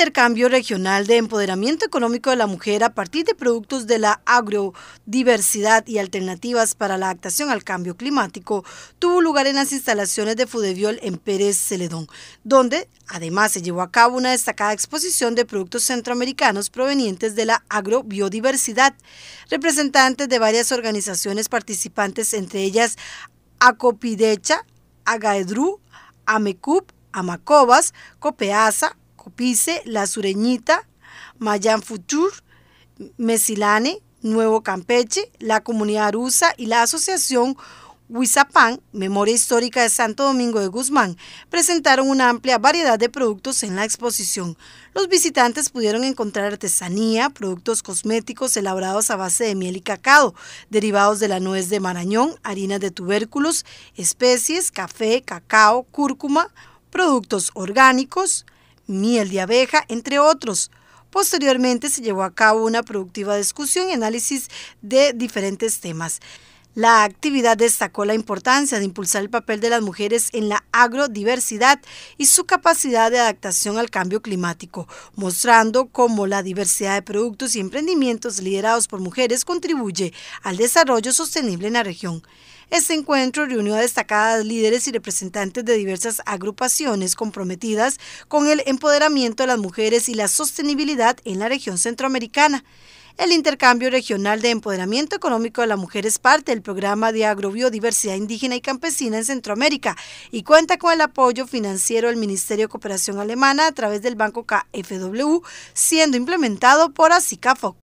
intercambio regional de empoderamiento económico de la mujer a partir de productos de la agrodiversidad y alternativas para la adaptación al cambio climático tuvo lugar en las instalaciones de Fudeviol en Pérez Celedón, donde además se llevó a cabo una destacada exposición de productos centroamericanos provenientes de la agrobiodiversidad. Representantes de varias organizaciones participantes, entre ellas Acopidecha, Agaedru, Amecup, Amacobas, Copeasa, Copice, La Sureñita, Mayan Futur, Mesilane, Nuevo Campeche, la Comunidad Arusa y la Asociación Huizapán, Memoria Histórica de Santo Domingo de Guzmán, presentaron una amplia variedad de productos en la exposición. Los visitantes pudieron encontrar artesanía, productos cosméticos elaborados a base de miel y cacao, derivados de la nuez de Marañón, harinas de tubérculos, especies, café, cacao, cúrcuma, productos orgánicos, miel de abeja, entre otros. Posteriormente se llevó a cabo una productiva discusión y análisis de diferentes temas. La actividad destacó la importancia de impulsar el papel de las mujeres en la agrodiversidad y su capacidad de adaptación al cambio climático, mostrando cómo la diversidad de productos y emprendimientos liderados por mujeres contribuye al desarrollo sostenible en la región. Este encuentro reunió a destacadas líderes y representantes de diversas agrupaciones comprometidas con el empoderamiento de las mujeres y la sostenibilidad en la región centroamericana. El intercambio regional de empoderamiento económico de la mujer es parte del programa de agrobiodiversidad indígena y campesina en Centroamérica y cuenta con el apoyo financiero del Ministerio de Cooperación Alemana a través del Banco KfW, siendo implementado por ASICAFOC.